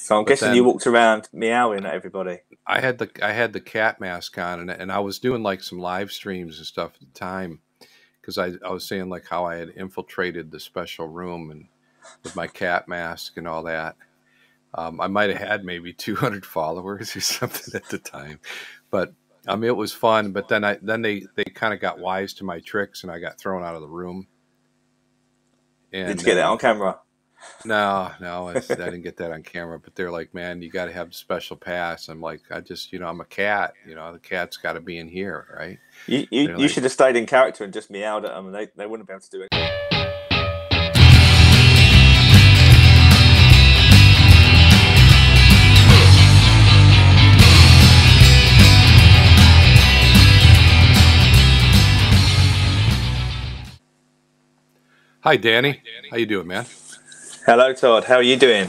So I'm But guessing you walked around meowing at everybody. I had the I had the cat mask on, and and I was doing like some live streams and stuff at the time because I I was saying like how I had infiltrated the special room and with my cat mask and all that. Um, I might have had maybe 200 followers or something at the time, but I mean it was fun. But then I then they they kind of got wise to my tricks, and I got thrown out of the room. Did you get that uh, on camera? No, no, I, I didn't get that on camera. But they're like, man, you got to have the special pass. I'm like, I just, you know, I'm a cat. You know, the cat's got to be in here, right? You you, you like, should have stayed in character and just meowed at them, and they, they wouldn't be able to do it. hi, Danny. How you doing, man? Hello, Todd. How are you doing?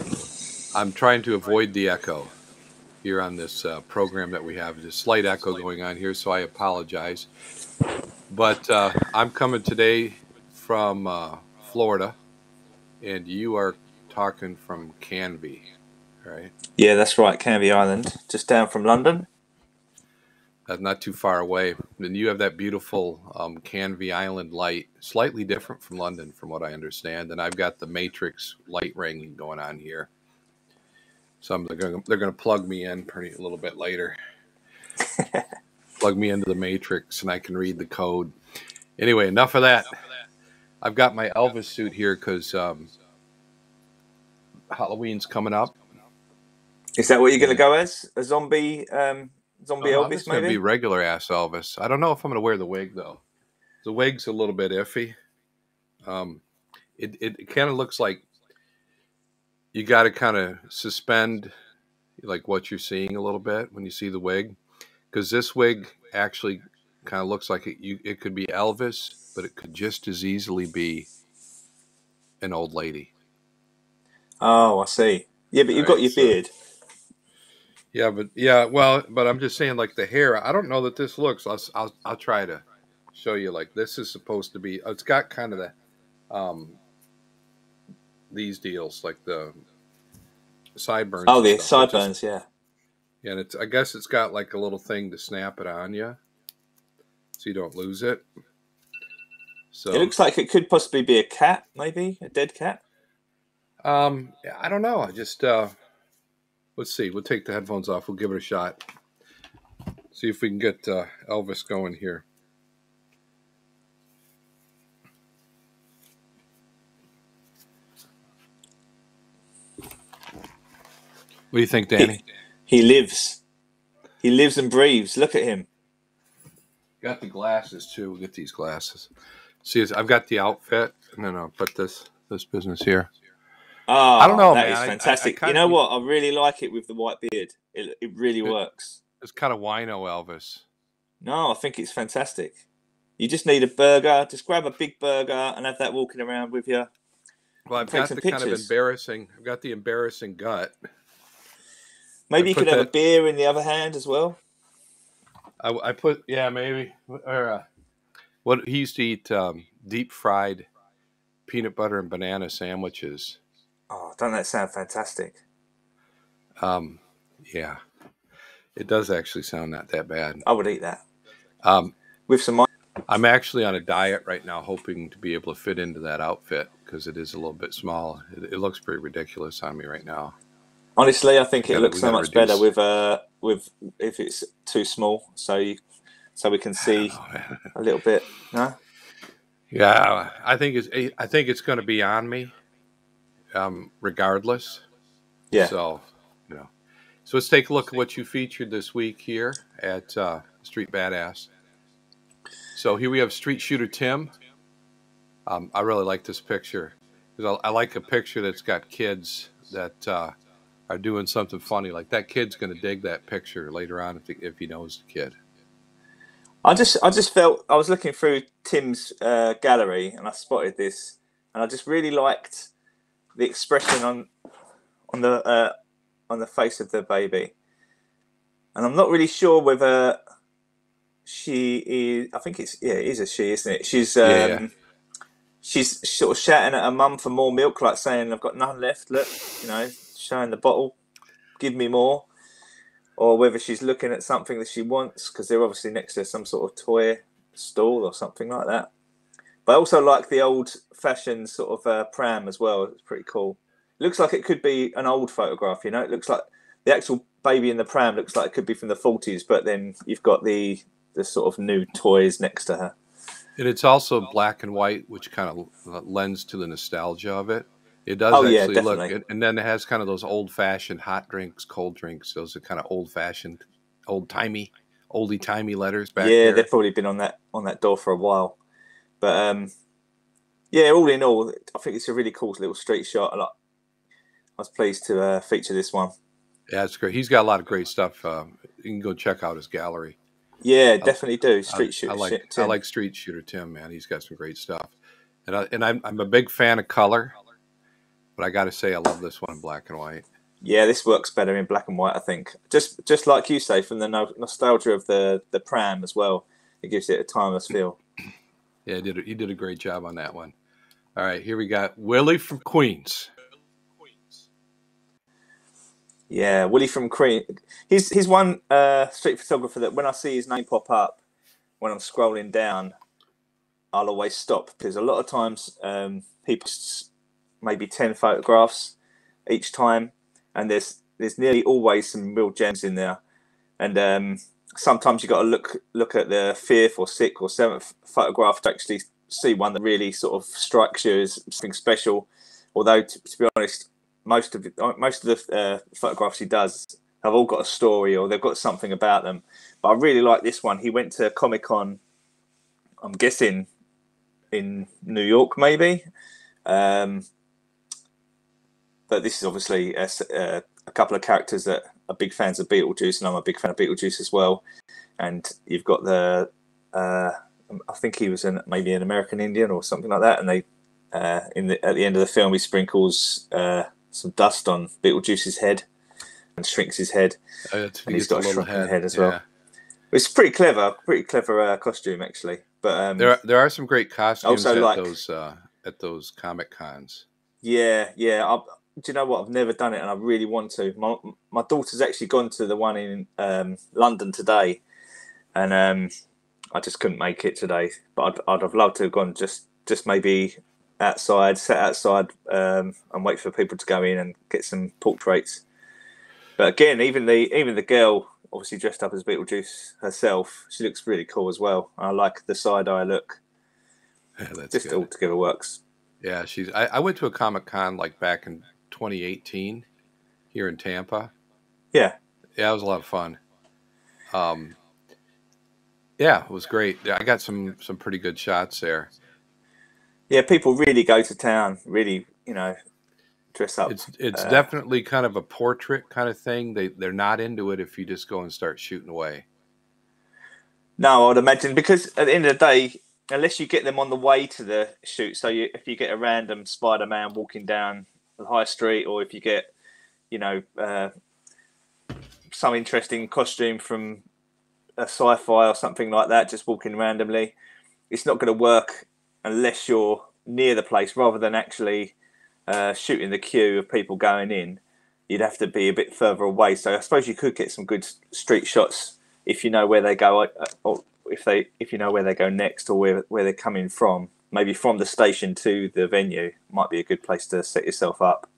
I'm trying to avoid the echo here on this uh, program that we have. There's a slight echo going on here, so I apologize. But uh, I'm coming today from uh, Florida, and you are talking from Canvey, right? Yeah, that's right. Canvey Island, just down from London. That's not too far away. And you have that beautiful um, Canvey Island light, slightly different from London, from what I understand. And I've got the Matrix light ring going on here. So I'm, they're going they're to plug me in pretty a little bit later. plug me into the Matrix, and I can read the code. Anyway, enough of that. I've got my Elvis suit here because um, Halloween's coming up. Is that what you're going to go as? A zombie, um, zombie I'm Elvis, going to be regular ass Elvis. I don't know if I'm going to wear the wig though. The wig's a little bit iffy. Um, it it kind of looks like you got to kind of suspend like what you're seeing a little bit when you see the wig, because this wig actually kind of looks like it. You it could be Elvis, but it could just as easily be an old lady. Oh, I see. Yeah, but you've got your so beard. Yeah, but yeah, well, but I'm just saying like the hair. I don't know that this looks. I'll I'll, I'll try to show you. Like this is supposed to be. It's got kind of the um these deals like the sideburns Oh, the stuff. It just sideburns, yeah. yeah, and it's I guess it's got like a little thing to snap it on you so you don't lose it. So it looks like it could possibly be a cat, maybe a dead cat. um I don't know. I just uh let's see. We'll take the headphones off. We'll give it a shot. See if we can get uh, Elvis going here. What do you think, Danny? he lives. He lives and breathes. Look at him. Got the glasses too. We'll get these glasses. See, I've got the outfit, and then I'll put this this business here. I don't Ah, know, that man. is I I, I fantastic. You know of what? I really like it with the white beard. It it really it, works. it's kind of wino Elvis. No, I think it's fantastic. You just need a burger. Just grab a big burger and have that walking around with you. Well, I've got the kind of embarrassing. I've got the embarrassing gut. I Maybe you could have a beer in the other hand as well. I, I put yeah maybe or uh, what he used to eat um, deep fried peanut butter and banana sandwiches. Oh, don't that sound fantastic? Um, yeah, it does actually sound not that bad. I would eat that Um, with some. I'm actually on a diet right now, hoping to be able to fit into that outfit because it is a little bit small. It, it looks pretty ridiculous on me right now. Honestly, I think it looks so much better with uh with if it's too small, so you so we can see know. a little bit. No, yeah, I think it's I think it's going to be on me, um, regardless. yeah. So you know, so let's take a look at what you featured this week here at uh, Street Badass. So here we have Street Shooter Tim. Um, I really like this picture because I, I like a picture that's got kids that uh, are doing something funny. Like that kid's going to dig that picture later on if he, if he knows the kid. I just I just felt I was looking through Tim's uh, gallery and I spotted this, and I just really liked the expression on on the uh, on the face of the baby, and I'm not really sure whether she is. I think it's yeah, it is a she, isn't it? She's Yeah, yeah. um, she's sort of shouting at her mum for more milk, like saying, "I've got none left." Look, you know, showing the bottle. give me more, or whether she's looking at something that she wants because they're obviously next to some sort of toy stall or something like that. But I also like the old fashioned sort of uh, pram as well. It's pretty cool. It looks like it could be an old photograph. You know, it looks like the actual baby in the pram looks like it could be from the 40s, but then you've got the the sort of new toys next to her. And it's also black and white, which kind of lends to the nostalgia of it. It does Oh yeah, actually look, definitely. and- and then it has kind of those old fashioned hot drinks, cold drinks. Those are kind of old fashioned, old timey, oldie timey letters back yeah, there. they've probably been on that on that door for a while. But um, yeah, all in all, I think it's a really cool little street shot. I like. I was pleased to uh, feature this one. Yeah, it's great. He's got a lot of great stuff. Uh, you can go check out his gallery. Yeah, definitely do. I, Street shooter I like shit. I like Street Shooter Tim, man. He's got some great stuff. And I, and I'm I'm a big fan of color, but I got to say I love this one in black and white. Yeah, this works better in black and white. I think just just like you say, from the no- nostalgia of the the pram as well. It gives it a timeless feel. Yeah, he did a, he did a great job on that one. All right, here we got Willie from Queens. Yeah, Willie from Queen. He's he's one uh, street photographer that when I see his name pop up when I'm scrolling down, I'll always stop because a lot of times um, maybe ten photographs each time, and there's there's nearly always some real gems in there, and um, sometimes you've got to look look at the fifth or sixth or seventh photograph to actually see one that really sort of strikes you as something special. Although to, to be honest, most of the, most of the uh, photographs he does have all got a story or they've got something about them. But I really like this one. He went to Comic Con. I'm guessing in New York, maybe. Um, but this is obviously a, uh, a couple of characters that are big fans of Beetlejuice, and I'm a big fan of Beetlejuice as well. And you've got the, uh, I think he was an, maybe an American Indian or something like that, and they uh, in the at the end of the film he sprinkles uh, some dust on Beetlejuice's head and shrinks his head. It's- And he's got a shrunken head as Yeah. well. It's pretty clever, pretty clever uh, costume actually. But um, There, are, there are some great costumes Also at like- those uh, at those comic cons. Yeah, yeah. I, do you know what? I've never done it, and I really want to. My my daughter's actually gone to the one in um, London today, and um, I just couldn't make it today. But I'd, I'd have loved to have gone. Just just maybe outside, sit outside, um, and wait for people to go in and get some portraits. But again, even the even the girl, obviously dressed up as Beetlejuice herself, she looks really cool as well. I like the side eye look. Yeah, That's Just good. all together works. Yeah, she's. I, I went to a comic con like back in 2018 here in Tampa. Yeah. Yeah, it was a lot of fun. Um, yeah, it was great. I got some some pretty good shots there. yeah, people really go to town, really, you know, dress up. It's it's uh, definitely kind of a portrait kind of thing. They they're not into it if you just go and start shooting away. no, I'd imagine because at the end of the day, unless you get them on the way to the shoot, so you, if you get a random Spider-Man walking down high street, or if you get, you know, uh, some interesting costume from a sci-fi or something like that, just walking randomly, it's not going to work unless you're near the place rather than actually uh, shooting the queue of people going in. You'd have to be a bit further away. So I suppose you could get some good street shots if you know where they go, uh, or if they if you know where they go next, or where where they're coming from. Maybe from the station to the venue might be a good place to set yourself up.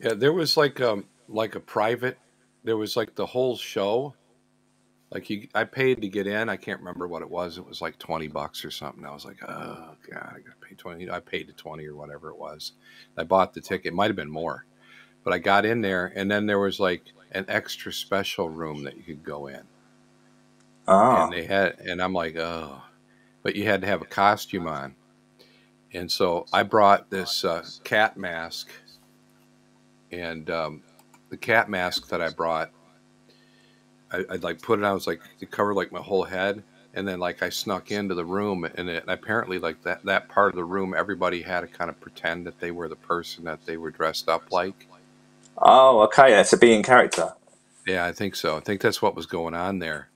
Yeah, there was like um like a private. There was like the whole show. Like you, I paid to get in. I can't remember what it was. It was like twenty bucks or something. I was like, oh god, I got to pay twenty. I paid the twenty or whatever it was. I bought the ticket. It might have been more, but I got in there, and then there was like an extra special room that you could go in, Ah, and they had, and I'm like, oh, but you had to have a costume on, and so I brought this uh, cat mask, and um, the cat mask that I brought, I, I'd like put it on. It was like it covered like my whole head, and then like I snuck into the room, and, it, and apparently like that that part of the room, everybody had to kind of pretend that they were the person that they were dressed up like. oh, okay. That's a being character. Yeah, I think so. I think that's what was going on there.